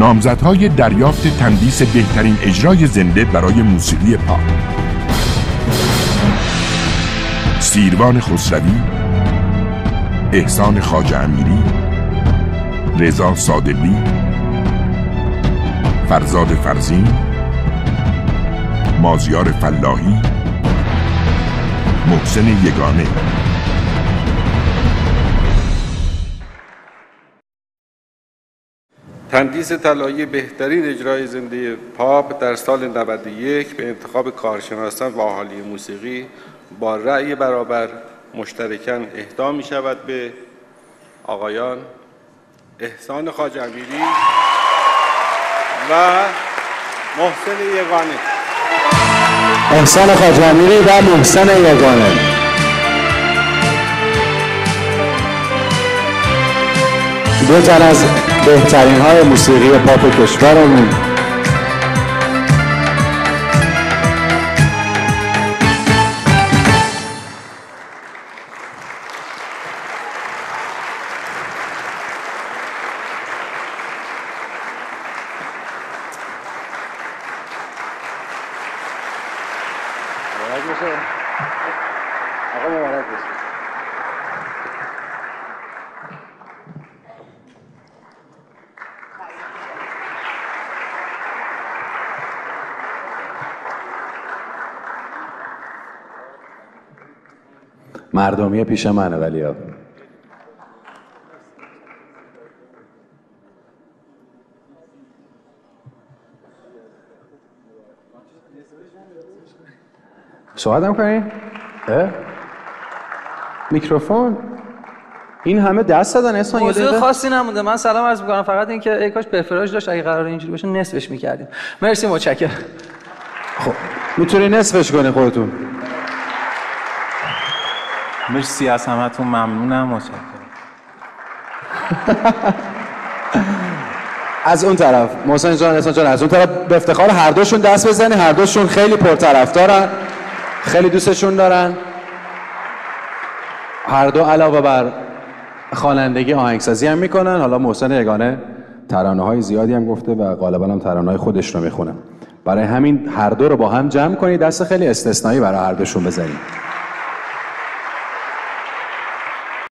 نامزدهای دریافت تندیس بهترین اجرای زنده برای موسیقی پاپ. سیروان خسروی احسان خاج امیری رضا صادقی فرزاد فرزین مازیار فلاحی محسن یگانه. تندیس طلایی بهترین اجرای زنده پاپ در سال 91 به انتخاب کارشناسان و اهالی موسیقی با رأی برابر مشترکاً اهدا می شود به آقایان احسان خاج امیری و محسن یگانه. احسان خاج امیری و محسن یگانه. دو تن از بهترین های موسیقی پاپ کشورمون. مردمی پیش منه ولی ها. صحبت هم کنی؟ میکروفون؟ این همه دست دادن اصلا موضوع خاصی نمونده. من سلام عرض می‌کنم. فقط اینکه ای کاش پرفراژ داشت. اگه قرار اینجوری باشه نصفش می‌کردیم. مرسی متشکرم. خب می‌تونی نصفش کنی خودتون. مرسی از همتون. ممنونم. متشکرم. از اون طرف محسن جان احسان جان از اون طرف به افتخار هر دوشون دست بزنی هر دوشون خیلی پرطرفدارن خیلی دوستشون دارن. هر دو علاوه بر خوانندگی آهنگسازی هم می‌کنن. حالا محسن یگانه ترانه های زیادی هم گفته و غالبا هم ترانه های خودش رو می‌خونه. برای همین هر دو رو با هم جمع کنید. دست خیلی استثنایی برای هر دوشون بزنید.